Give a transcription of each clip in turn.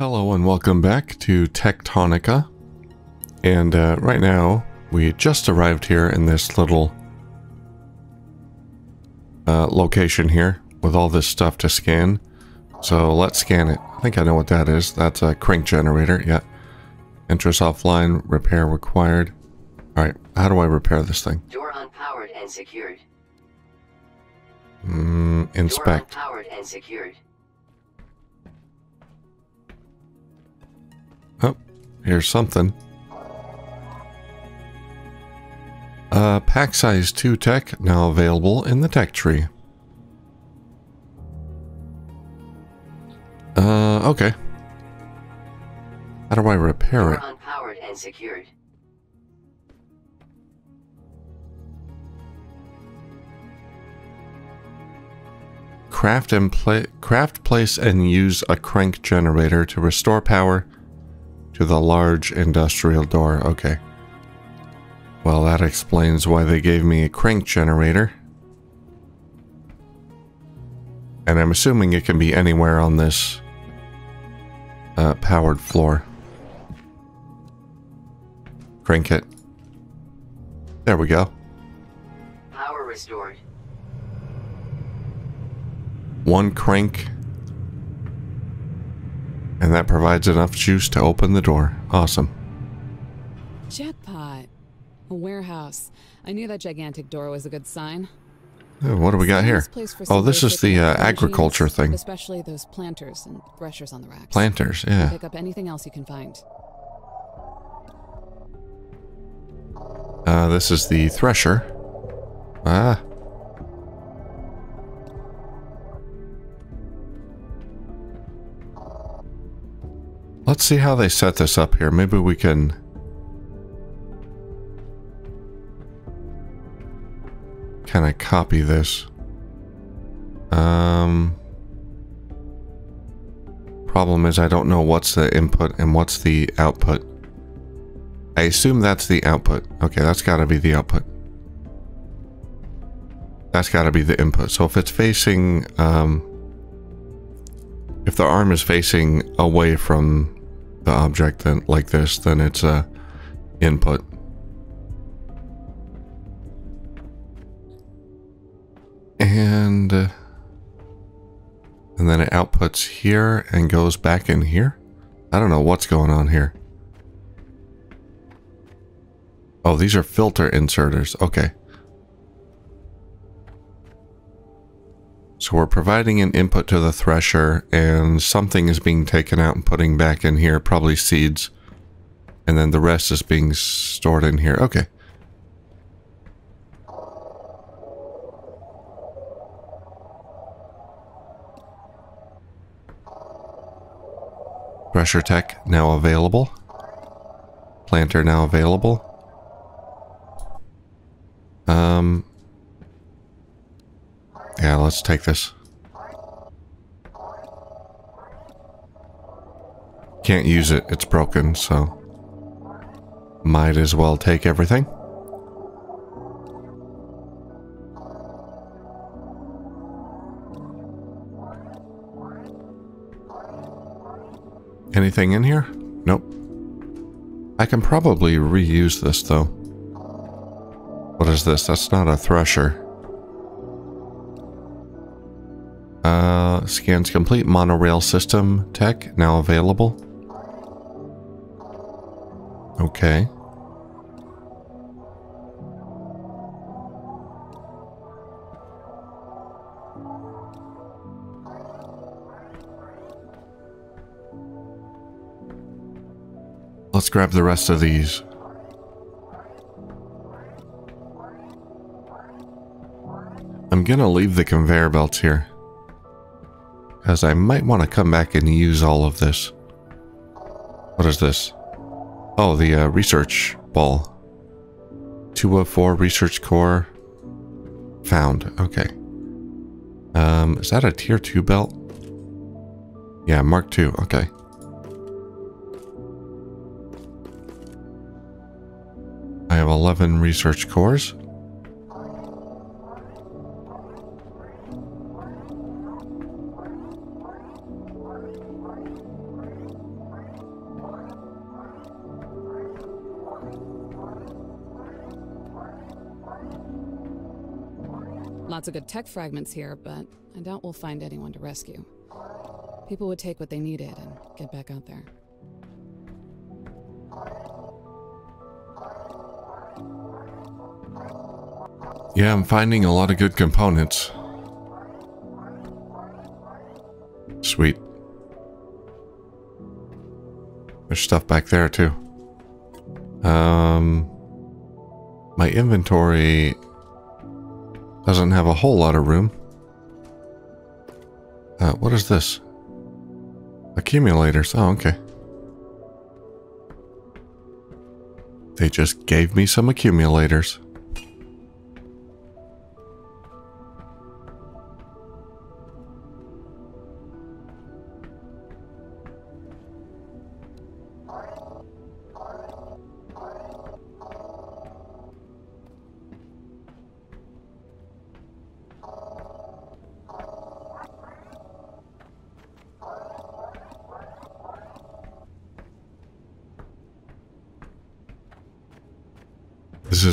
Hello and welcome back to Techtonica. And uh, right now, we just arrived here in this little uh, location here with all this stuff to scan. So let's scan it. I think I know what that is. That's a crank generator, yeah. Enters offline, repair required. Alright, how do I repair this thing? Door unpowered and secured. Mm, inspect. Door unpowered and secured. Here's something. Uh, pack size 2 tech now available in the tech tree. Uh, okay. How do I repair it? and secured. Craft and pla craft, place, and use a crank generator to restore power to the large industrial door. Okay. Well, that explains why they gave me a crank generator. And I'm assuming it can be anywhere on this uh, powered floor. Crank it. There we go. Power restored. One crank. And that provides enough juice to open the door. Awesome. Jackpot. A warehouse. I knew that gigantic door was a good sign. Oh, what do we got here? Nice place for Oh, this is the uh, agriculture thing. Especially those planters and threshers on the racks. Planters, yeah. Pick up anything else you can find. Uh, this is the thresher. Ah. Let's see how they set this up here. Maybe we can... Can I copy this? Um... Problem is I don't know what's the input and what's the output. I assume that's the output. Okay, that's got to be the output. That's got to be the input. So if it's facing, um, if the arm is facing away from the object, then like this, then it's a input. And and then it outputs here and goes back in here. I don't know what's going on here. Oh, these are filter inserters. Okay. So we're providing an input to the thresher and something is being taken out and putting back in here, probably seeds. And then the rest is being stored in here. Okay. Thresher tech now available. Planter now available. Um. Yeah, let's take this. Can't use it, it's broken, so. Might as well take everything. Anything in here? Nope. I can probably reuse this though. What is this? That's not a thresher. Uh, scans complete monorail system tech now available. Okay. Let's grab the rest of these. I'm gonna leave the conveyor belts here. I might want to come back and use all of this. What is this? Oh, the uh, research ball. 204 research core. Found. Okay. Um, is that a tier 2 belt? Yeah, Mark 2. Okay. I have 11 research cores. Lots of good tech fragments here, but I doubt we'll find anyone to rescue. People would take what they needed and get back out there. Yeah, I'm finding a lot of good components. Sweet. There's stuff back there too. Um, my inventory doesn't have a whole lot of room. Uh, what is this? Accumulators. Oh, okay. They just gave me some accumulators.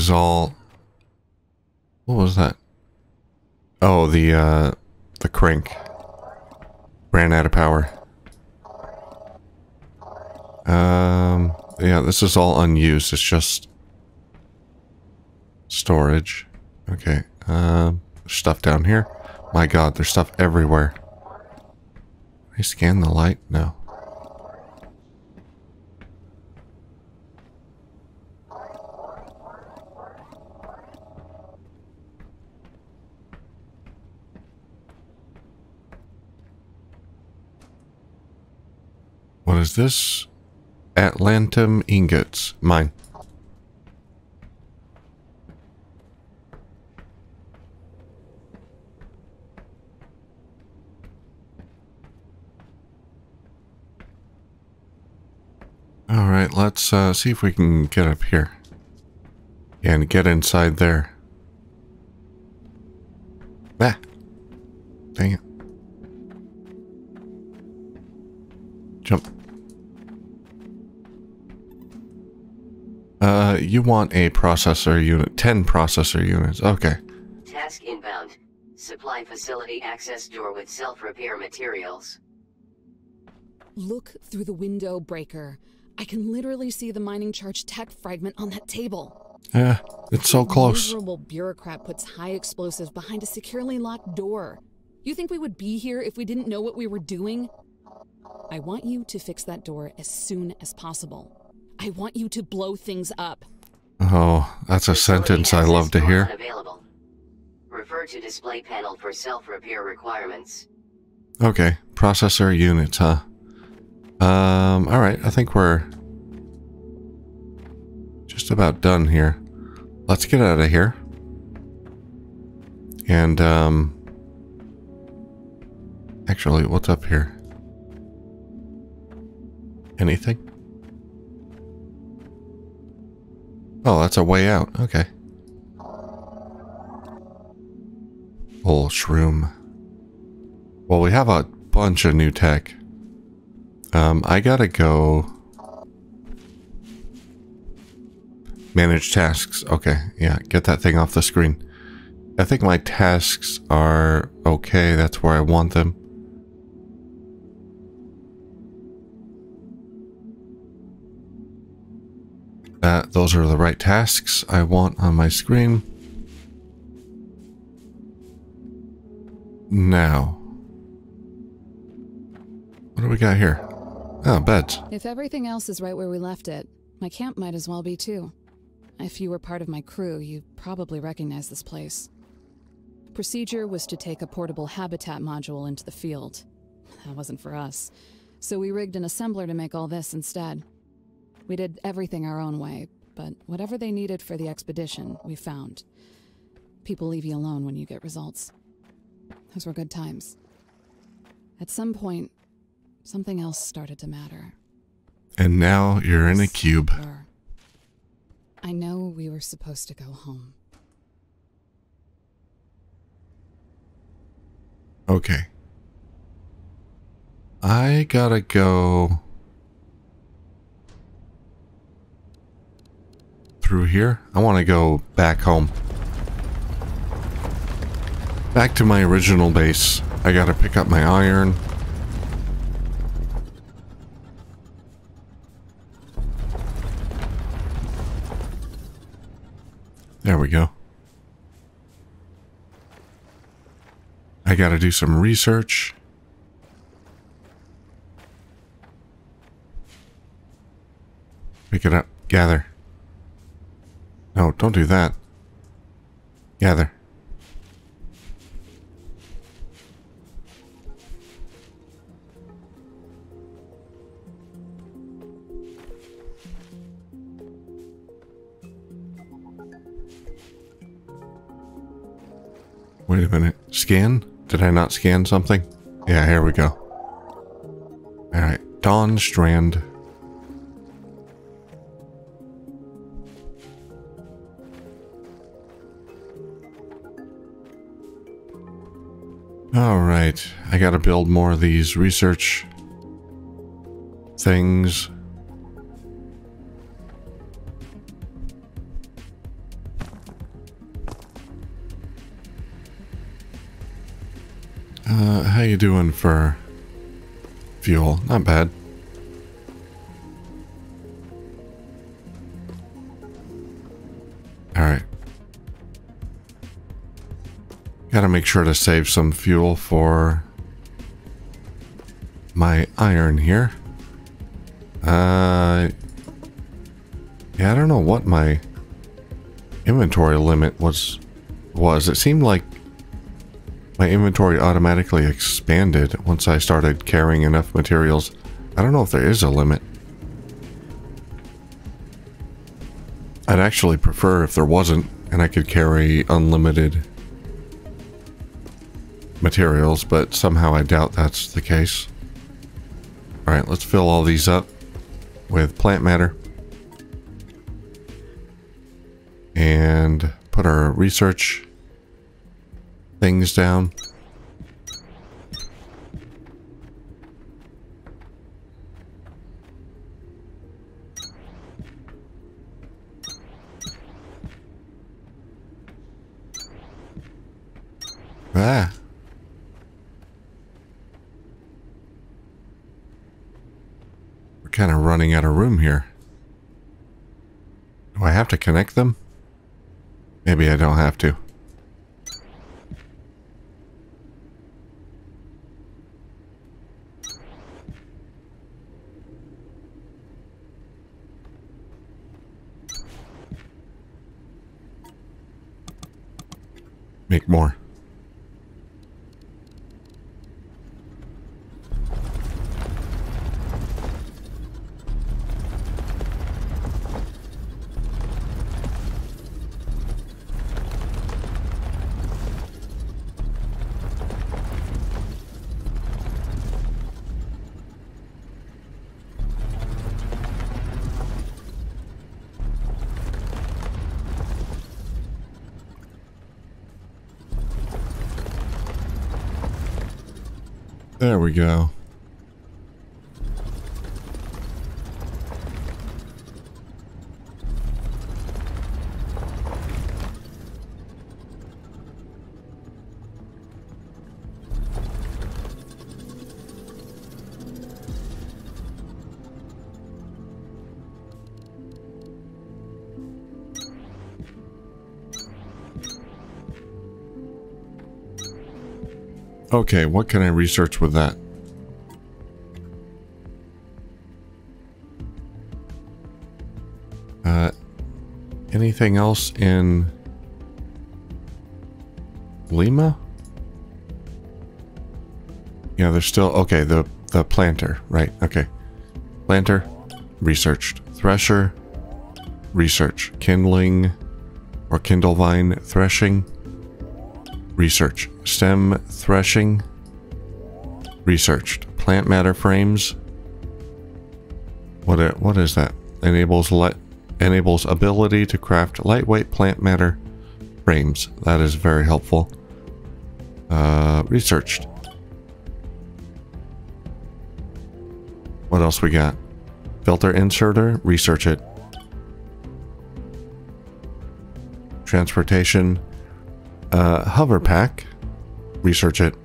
All. What was that? Oh, the uh, the crank ran out of power. Um, yeah, this is all unused. It's just storage. Okay. Um, stuff down here. My God, there's stuff everywhere. I scan the light? No. What is this? Atlantum ingots. Mine. Alright, let's uh, see if we can get up here. And get inside there. Ah. Dang it. Jump. Uh, you want a processor unit. 10 processor units. Okay. Task inbound. Supply facility access door with self-repair materials. Look through the window breaker. I can literally see the mining charge tech fragment on that table. Yeah, it's so A close. miserable bureaucrat puts high explosives behind a securely locked door. You think we would be here if we didn't know what we were doing? I want you to fix that door as soon as possible. I want you to blow things up. Oh, that's a sentence I love to hear. Unavailable. Refer to display panel for self-repair requirements. Okay, processor units, huh? Um, alright, I think we're just about done here. Let's get out of here. And, um, actually, what's up here? Anything? Oh, that's a way out. Okay. Whole shroom. Well, we have a bunch of new tech. Um, I gotta go... Manage tasks. Okay, yeah, get that thing off the screen. I think my tasks are okay. That's where I want them. That, those are the right tasks I want on my screen. Now. What do we got here? Oh, beds. If everything else is right where we left it, my camp might as well be too. If you were part of my crew, you probably recognize this place. Procedure was to take a portable habitat module into the field. That wasn't for us. So we rigged an assembler to make all this instead. We did everything our own way, but whatever they needed for the expedition, we found. People leave you alone when you get results. Those were good times. At some point, something else started to matter. And now you're in a cube. I know we were supposed to go home. Okay. I gotta go through here. I want to go back home. back to my original base. I gotta pick up my iron. There we go. I gotta do some research. Pick it up. Gather. No, don't do that. Gather. Wait a minute. Scan? Did I not scan something? Yeah, here we go. Alright. Dawn Strand. Alright. I gotta build more of these research things. Uh, how you doing for fuel? Not bad. Gotta make sure to save some fuel for my iron here. Uh, yeah, I don't know what my inventory limit was. Was it seemed like my inventory automatically expanded once I started carrying enough materials. I don't know if there is a limit. I'd actually prefer if there wasn't and I could carry unlimited materials, but somehow I doubt that's the case. Alright, let's fill all these up with plant matter. And put our research things down. Ah. We're kind of running out of room here. Do I have to connect them? Maybe I don't have to. Go. Okay, what can I research with that? Anything else in Lima? Yeah, there's still okay. The the planter, right? Okay, planter, researched. Thresher, research. Kindling or Kindlevine threshing, research. Stem threshing, researched. Plant matter frames. What what is that? Enables let enables ability to craft lightweight plant matter frames. That is very helpful. Uh, researched. What else we got? Filter inserter, research it. Transportation, uh, hover pack, research it.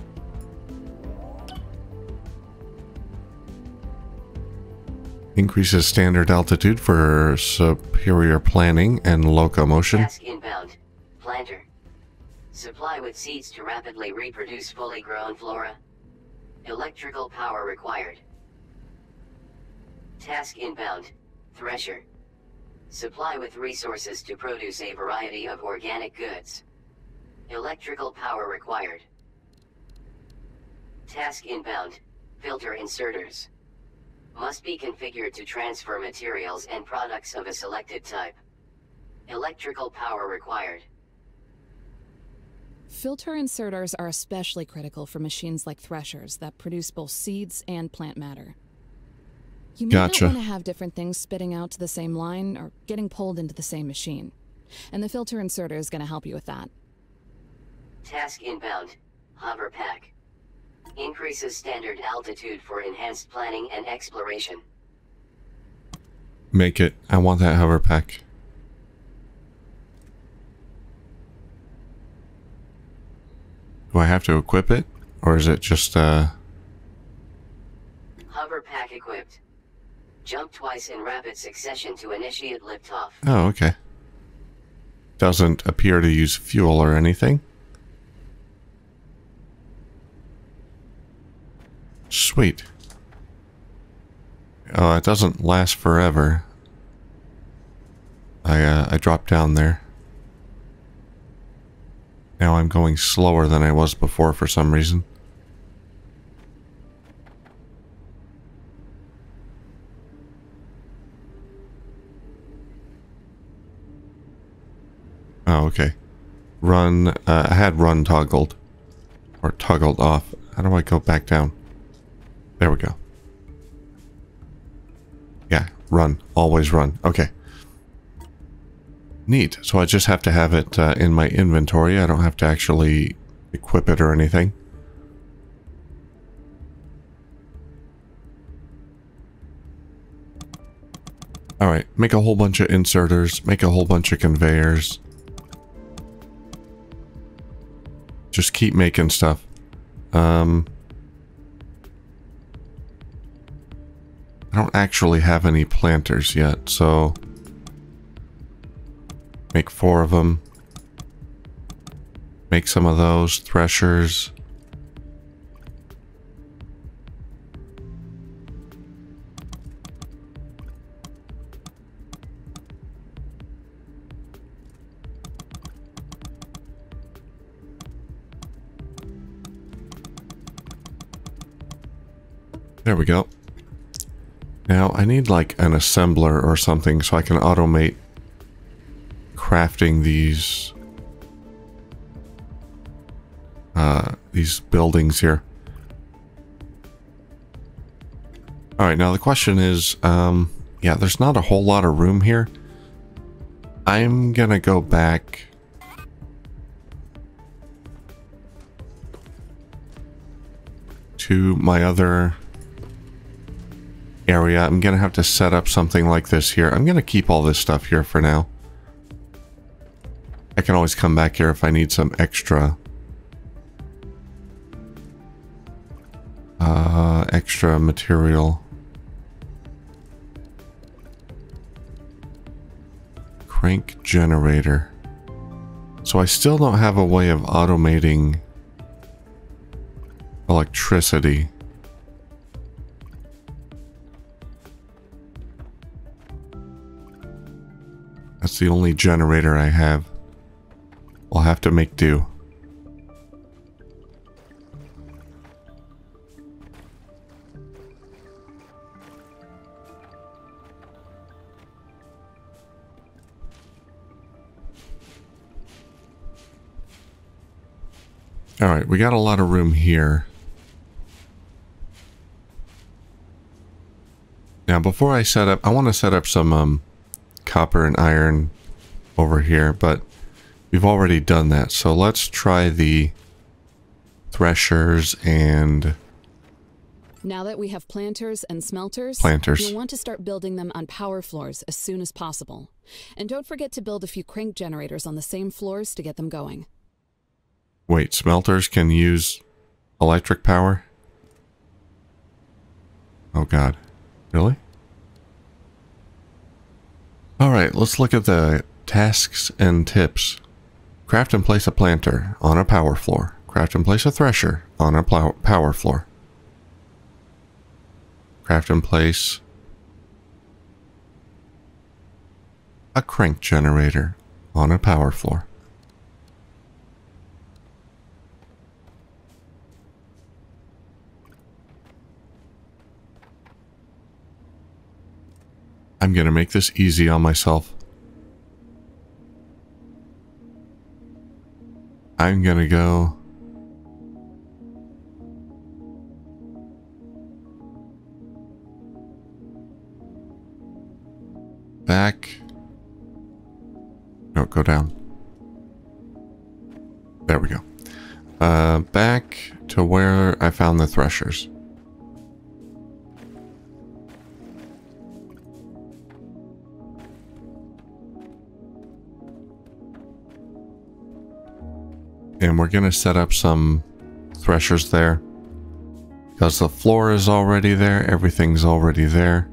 Increases standard altitude for superior planning and locomotion. Task inbound. Planter. Supply with seeds to rapidly reproduce fully grown flora. Electrical power required. Task inbound. Thresher. Supply with resources to produce a variety of organic goods. Electrical power required. Task inbound. Filter inserters. Must be configured to transfer materials and products of a selected type. Electrical power required. Filter inserters are especially critical for machines like threshers that produce both seeds and plant matter. You may Gotcha. not want to have different things spitting out to the same line or getting pulled into the same machine. And the filter inserter is going to help you with that. Task inbound. Hover pack. Increases standard altitude for enhanced planning and exploration. Make it. I want that hover pack. Do I have to equip it? Or is it just, uh... Hover pack equipped. Jump twice in rapid succession to initiate liftoff. Oh, okay. Doesn't appear to use fuel or anything. Sweet. Oh, it doesn't last forever. I, uh, I dropped down there. Now I'm going slower than I was before for some reason. Oh, okay. Run, uh, I had run toggled. Or toggled off. How do I go back down? There we go. Yeah, run. Always run. Okay. Neat. So I just have to have it uh, in my inventory. I don't have to actually equip it or anything. Alright, make a whole bunch of inserters, make a whole bunch of conveyors. Just keep making stuff. Um, I don't actually have any planters yet, so make four of them. Make some of those threshers. There we go. Now I need like an assembler or something so I can automate crafting these uh, these buildings here. All right, now the question is, um, yeah, there's not a whole lot of room here. I'm gonna go back. To my other area. I'm going to have to set up something like this here. I'm going to keep all this stuff here for now. I can always come back here if I need some extra... Uh, extra material. Crank generator. So I still don't have a way of automating electricity. The only generator I have. We'll have to make do. Alright, we got a lot of room here. Now, before I set up, I want to set up some um, copper and iron over here, but we've already done that. So let's try the threshers and Now that we have planters and smelters, Planters. you'll want to start building them on power floors as soon as possible. And don't forget to build a few crank generators on the same floors to get them going. Wait, smelters can use electric power? Oh god. Really? Alright, let's look at the tasks and tips. Craft and place a planter on a power floor. Craft and place a thresher on a power floor. Craft and place a crank generator on a power floor. I'm going to make this easy on myself. I'm going to go... Back. No, go down. There we go. Uh, back to where I found the threshers. Going to set up some threshers there. Because the floor is already there. Everything's already there.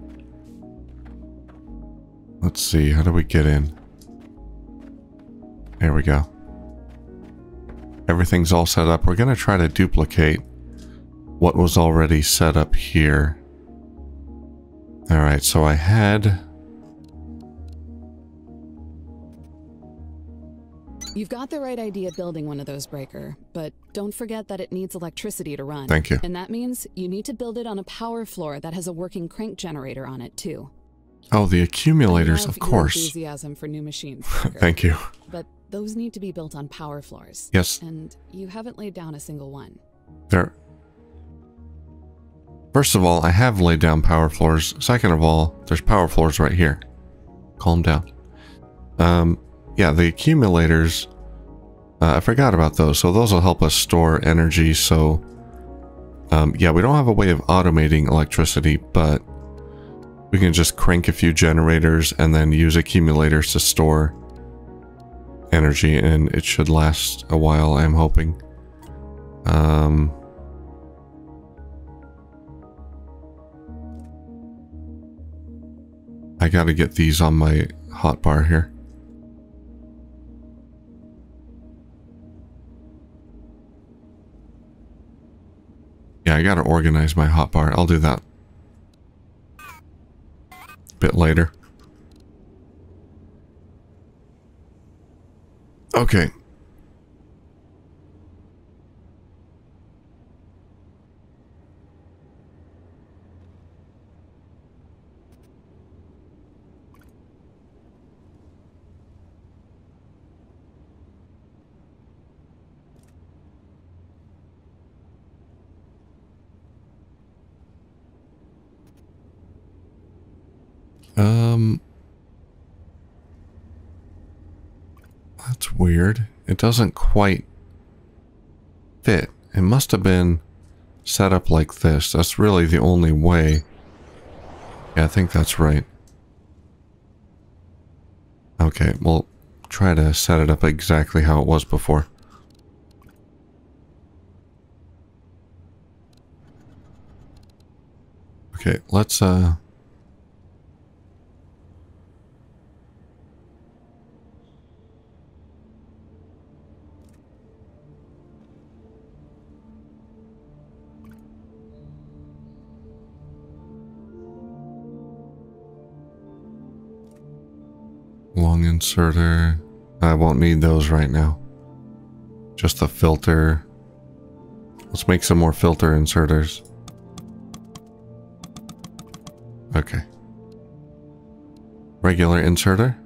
Let's see. How do we get in? There we go. Everything's all set up. We're going to try to duplicate what was already set up here. Alright, so I had You've got the right idea building one of those breaker, but don't forget that it needs electricity to run. Thank you. And that means you need to build it on a power floor that has a working crank generator on it too. Oh, the accumulators, of course. Enthusiasm for new machines. Thank you. But those need to be built on power floors. Yes. And you haven't laid down a single one. There. First of all, I have laid down power floors. Second of all, there's power floors right here. Calm down. Um, yeah, the accumulators, uh, I forgot about those. So those will help us store energy. So, um, yeah, we don't have a way of automating electricity, but we can just crank a few generators and then use accumulators to store energy and it should last a while, I'm hoping. Um... I gotta get these on my hotbar here. Yeah, I gotta organize my hotbar. I'll do that. A bit later. Okay. Um, that's weird. It doesn't quite fit. It must have been set up like this. That's really the only way. Yeah, I think that's right. Okay, we'll try to set it up exactly how it was before. Okay, let's uh Long inserter. I won't need those right now. Just a filter. Let's make some more filter inserters. Okay. Regular inserter.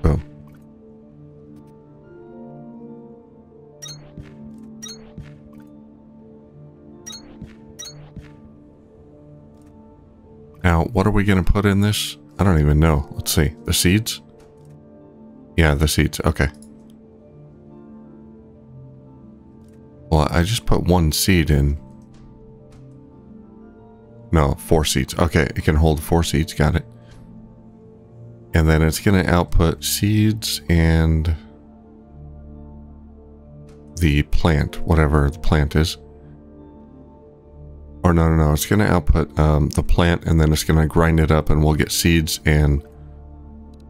Boom. Now, what are we going to put in this? I don't even know. Let's see. The seeds? Yeah, the seeds. Okay. Well, I just put one seed in. No, four seeds. Okay, it can hold four seeds. Got it. And then it's going to output seeds and... the plant, whatever the plant is. Or no, no, no, it's going to output um, the plant and then it's going to grind it up and we'll get seeds and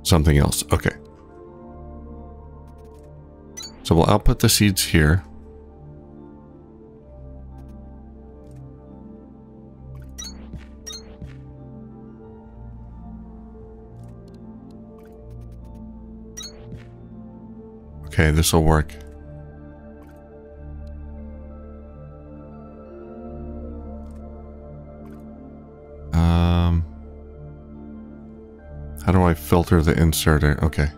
something else. Okay. So we'll output the seeds here. Okay, this will work. Um, how do I filter the inserter? Okay.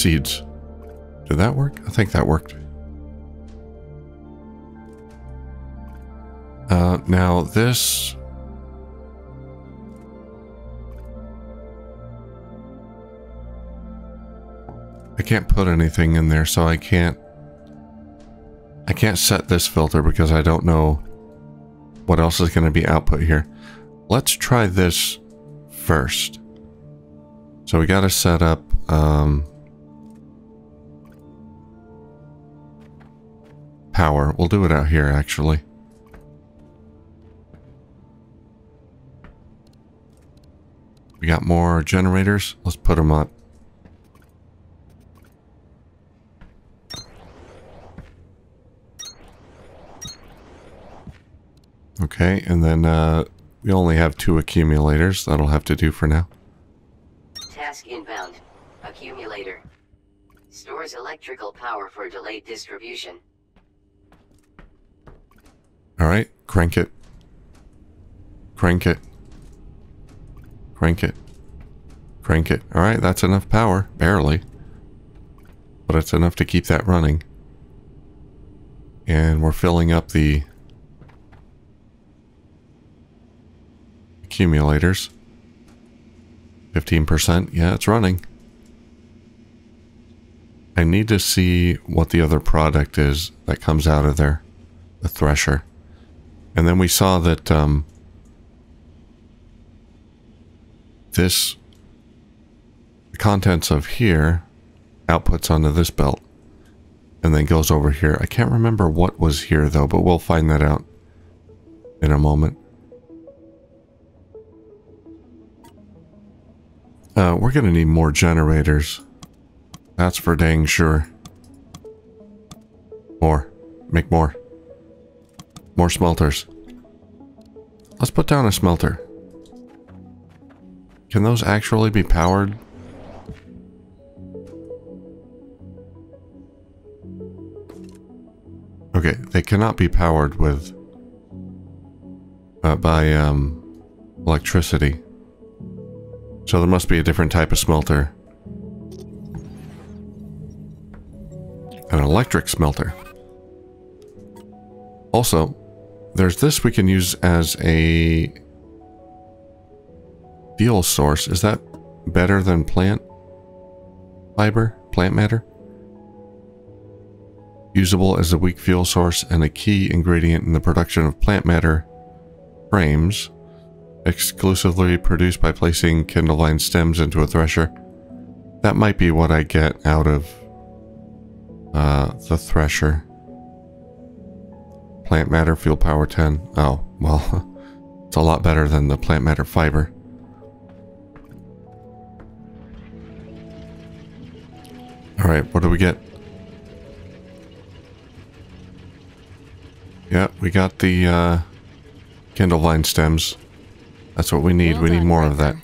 Seeds. Did that work? I think that worked. Uh, now this I can't put anything in there, so I can't... I can't set this filter because I don't know what else is going to be output here. Let's try this first. So we got to set up... Um, power. We'll do it out here, actually. We got more generators. Let's put them up. Okay, and then uh, we only have two accumulators. That'll have to do for now. Task inbound. Accumulator. Stores electrical power for delayed distribution. Alright, crank it. Crank it. Crank it. Crank it. Alright, that's enough power. Barely. But it's enough to keep that running. And we're filling up the accumulators. 15%. Yeah, it's running. I need to see what the other product is that comes out of there. The thresher. And then we saw that um, this contents of here outputs onto this belt and then goes over here. I can't remember what was here though, but we'll find that out in a moment. Uh, we're going to need more generators. That's for dang sure. More. Make more. More smelters. Let's put down a smelter. Can those actually be powered? Okay, they cannot be powered with uh, by um, electricity. So there must be a different type of smelter. An electric smelter. Also, there's this we can use as a fuel source. Is that better than plant fiber, plant matter? Usable as a weak fuel source and a key ingredient in the production of plant matter frames exclusively produced by placing Kindlevine stems into a thresher. That might be what I get out of uh, the thresher. Plant matter, fuel power 10. Oh, well, it's a lot better than the plant matter fiber. Alright, what do we get? Yeah, we got the uh, Kindlevine stems. That's what we need. Well we need done, more of that.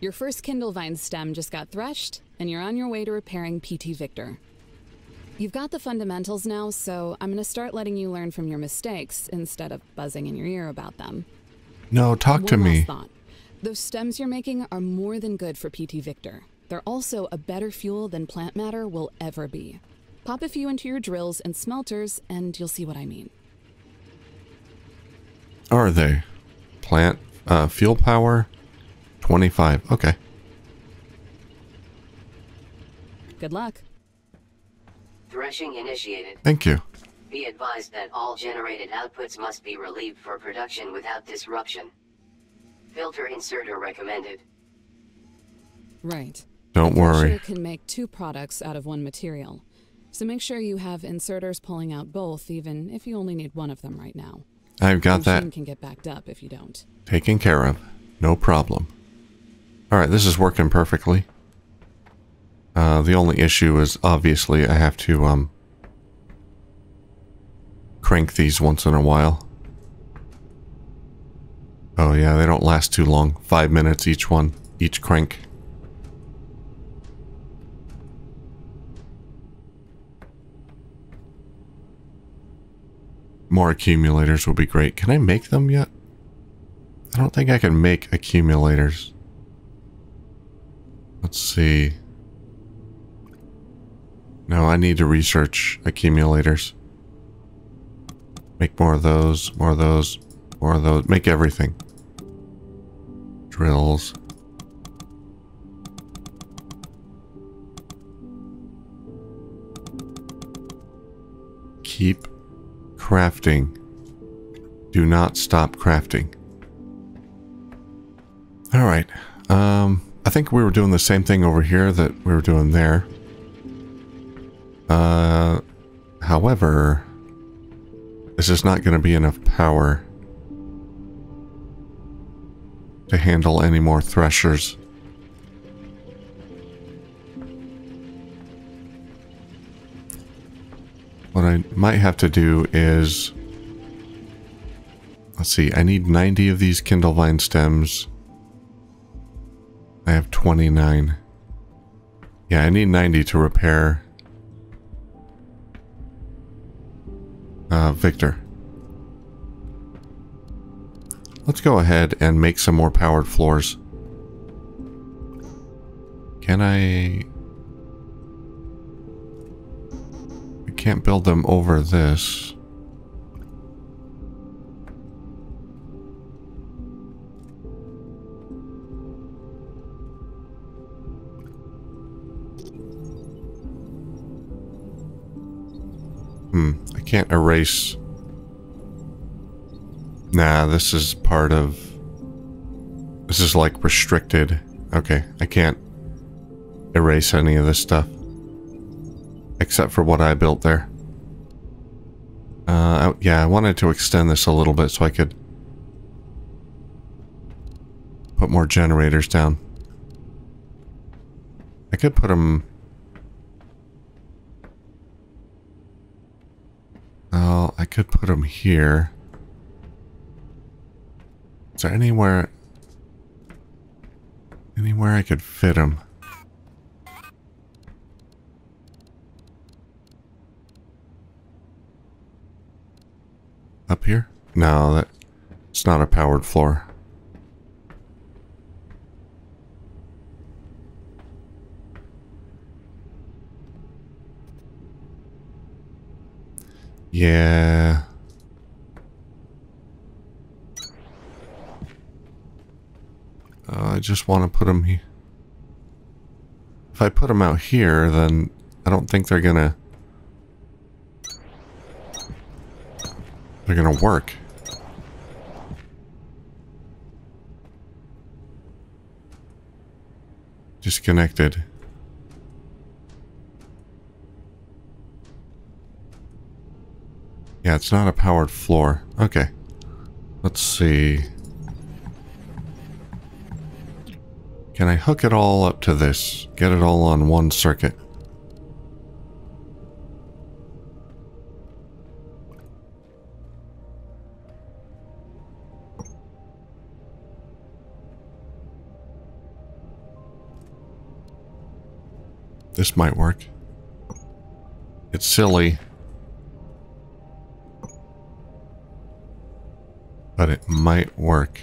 Your first Kindlevine stem just got threshed, and you're on your way to repairing PT Victor. You've got the fundamentals now, so I'm going to start letting you learn from your mistakes instead of buzzing in your ear about them. No, talk to me. thought. Those stems you're making are more than good for PT Victor. They're also a better fuel than plant matter will ever be. Pop a few into your drills and smelters, and you'll see what I mean. Are they? Plant uh, fuel power 25. Okay. Good luck. Threshing initiated. Thank you. Be advised that all generated outputs must be relieved for production without disruption. Filter inserter recommended. Right. Don't worry. Fracture can make two products out of one material. So make sure you have inserters pulling out both, even if you only need one of them right now. I've got the that machine can get backed up if you don't. taken care of. No problem. Alright, this is working perfectly. Uh, the only issue is obviously I have to um, crank these once in a while. Oh yeah, they don't last too long. Five minutes each one, each crank. More accumulators will be great. Can I make them yet? I don't think I can make accumulators. Let's see. No, I need to research accumulators. Make more of those, more of those, more of those. Make everything. Drills. Keep crafting. Do not stop crafting. Alright. Um, I think we were doing the same thing over here that we were doing there. Uh, however, this is not going to be enough power to handle any more threshers. What I might have to do is... Let's see, I need 90 of these Kindlevine stems. I have 29. Yeah, I need 90 to repair... Uh, Victor. Let's go ahead and make some more powered floors. Can I... I can't build them over this. I can't erase. Nah, this is part of... This is like restricted. Okay, I can't erase any of this stuff. Except for what I built there. Uh, yeah, I wanted to extend this a little bit so I could put more generators down. I could put them... Oh, I could put them here. Is there anywhere... Anywhere I could fit them? Up here? No, that it's not a powered floor. Yeah. Uh, I just want to put them here. If I put them out here, then I don't think they're gonna... They're gonna work. Disconnected. Yeah, it's not a powered floor. Okay. Let's see. Can I hook it all up to this? Get it all on one circuit? This might work. It's silly. But it might work.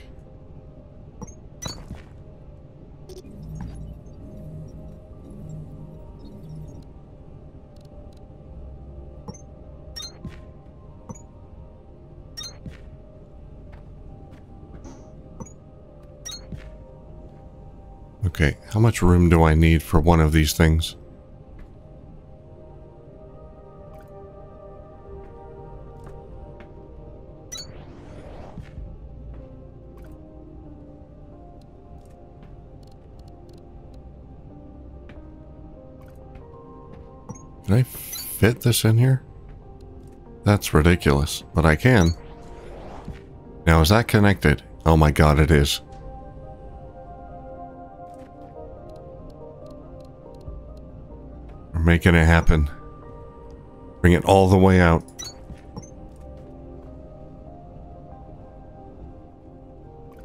Okay, how much room do I need for one of these things? Fit this in here? That's ridiculous, but I can. Now, is that connected? Oh my god, it is. We're making it happen. Bring it all the way out.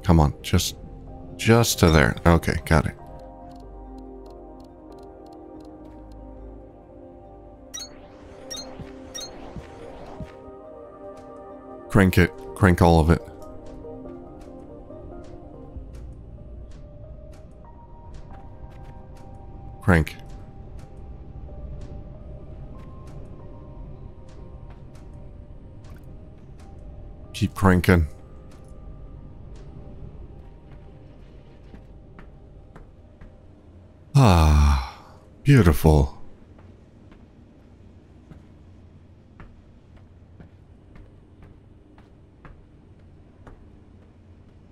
Come on, just, just to there. Okay, got it. Crank it. Crank all of it. Crank. Keep cranking. Ah, beautiful.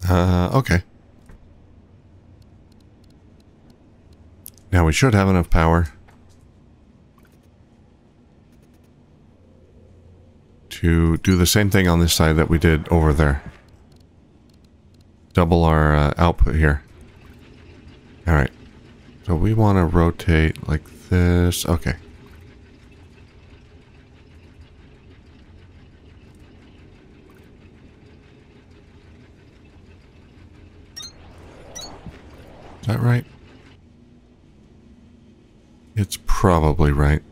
Uh, okay. Now we should have enough power to do the same thing on this side that we did over there. Double our uh, output here. Alright. So we want to rotate like this. Okay. That right? It's probably right.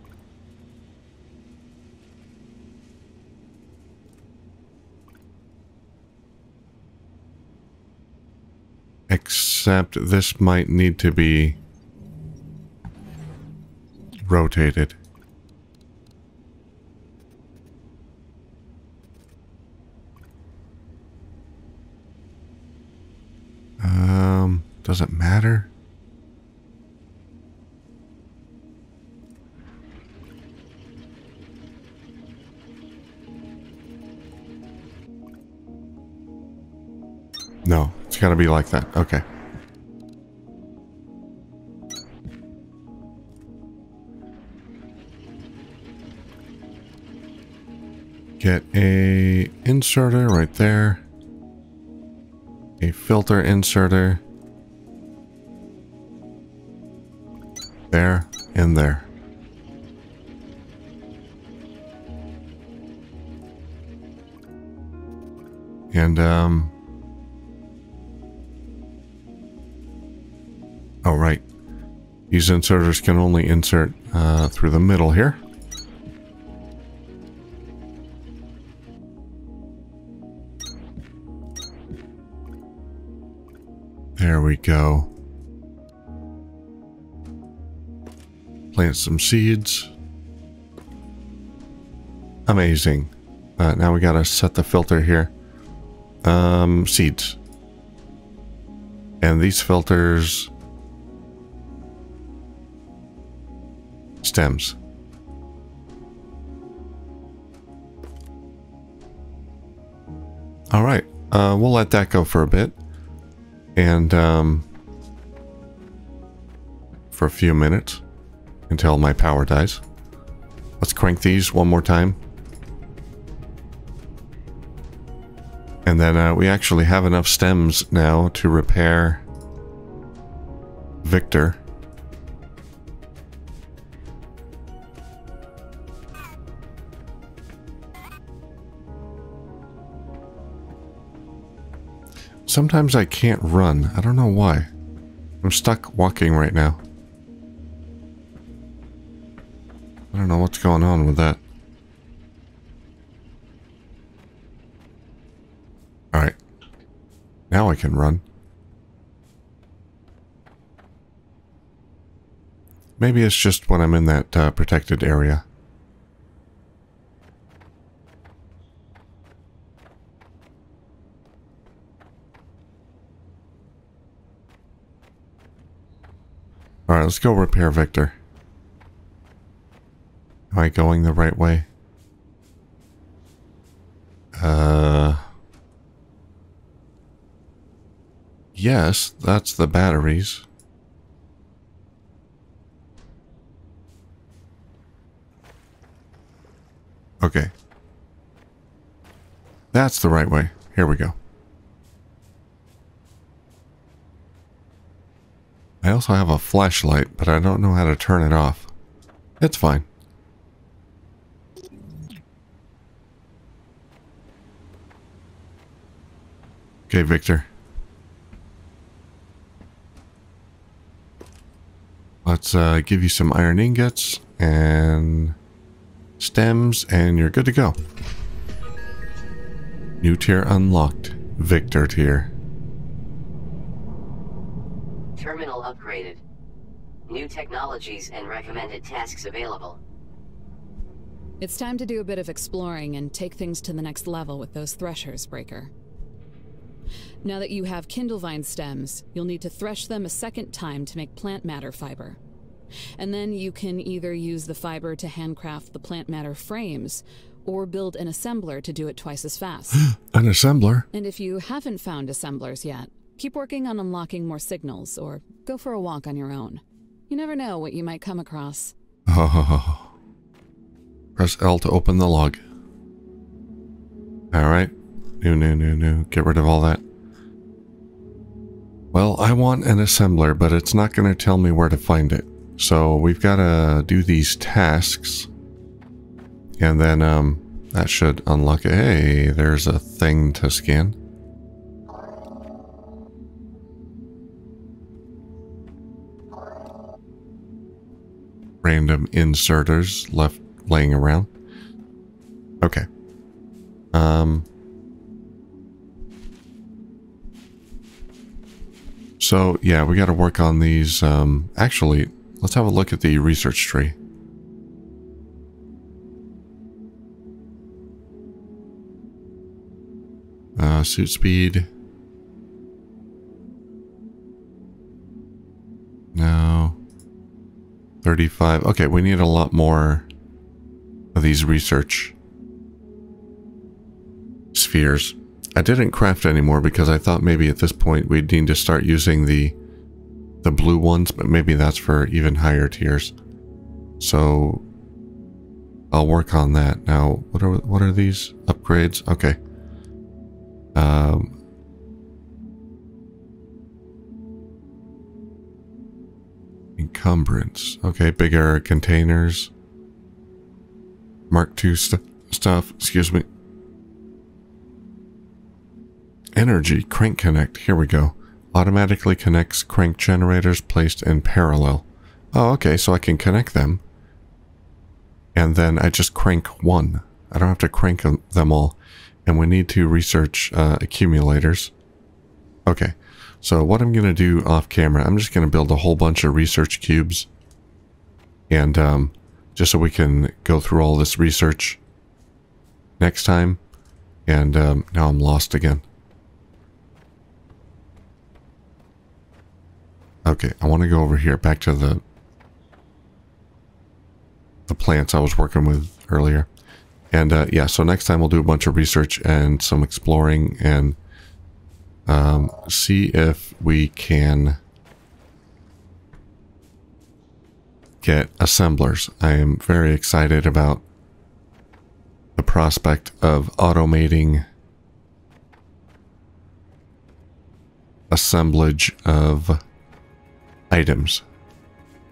Except this might need to be rotated. Um, does it matter? No, it's got to be like that. Okay. Get a inserter right there. A filter inserter. There and there. And, um... Oh, right. These inserters can only insert uh, through the middle here. There we go. Plant some seeds. Amazing. Uh, now we gotta set the filter here. Um, seeds. And these filters... Stems. Alright, uh, we'll let that go for a bit and um, for a few minutes until my power dies. Let's crank these one more time. And then uh, we actually have enough stems now to repair Victor. Sometimes I can't run. I don't know why. I'm stuck walking right now. Don't know what's going on with that. Alright. Now I can run. Maybe it's just when I'm in that uh, protected area. Alright, let's go repair Victor. Am I going the right way? Uh... Yes, that's the batteries. Okay. That's the right way. Here we go. I also have a flashlight, but I don't know how to turn it off. It's fine. Okay, Victor. Let's uh, give you some iron ingots and stems, and you're good to go. New tier unlocked. Victor tier. Terminal upgraded. New technologies and recommended tasks available. It's time to do a bit of exploring and take things to the next level with those threshers, Breaker. Now that you have Kindlevine stems, you'll need to thresh them a second time to make plant matter fiber. And then you can either use the fiber to handcraft the plant matter frames, or build an assembler to do it twice as fast. An assembler? and if you haven't found assemblers yet, keep working on unlocking more signals, or go for a walk on your own. You never know what you might come across. Oh. Press L to open the log. Alright. No, no, no, no. Get rid of all that. Well, I want an assembler, but it's not going to tell me where to find it. So we've got to do these tasks. And then um, that should unlock it. Hey, there's a thing to scan. Random inserters left laying around. Okay. Um. So, yeah, we got to work on these. Um, actually, let's have a look at the research tree. Uh, suit speed. No. 35. Okay, we need a lot more of these research spheres. I didn't craft anymore because I thought maybe at this point we'd need to start using the the blue ones, but maybe that's for even higher tiers. So I'll work on that. Now, what are what are these upgrades? Okay. Um Encumbrance. Okay, bigger containers. Mark II st stuff. Excuse me. Energy. Crank connect. Here we go. Automatically connects crank generators placed in parallel. Oh, okay, so I can connect them. And then I just crank one. I don't have to crank them all. And we need to research uh, accumulators. Okay. So what I'm going to do off camera, I'm just going to build a whole bunch of research cubes. And um, just so we can go through all this research next time. And um, now I'm lost again. Okay, I want to go over here, back to the the plants I was working with earlier. And uh, yeah, so next time we'll do a bunch of research and some exploring and um, see if we can get assemblers. I am very excited about the prospect of automating assemblage of items.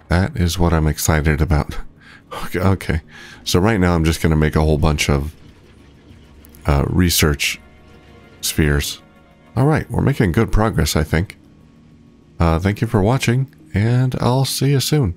That is what I'm excited about. Okay, okay. so right now I'm just going to make a whole bunch of uh, research spheres. All right, we're making good progress, I think. Uh, thank you for watching, and I'll see you soon.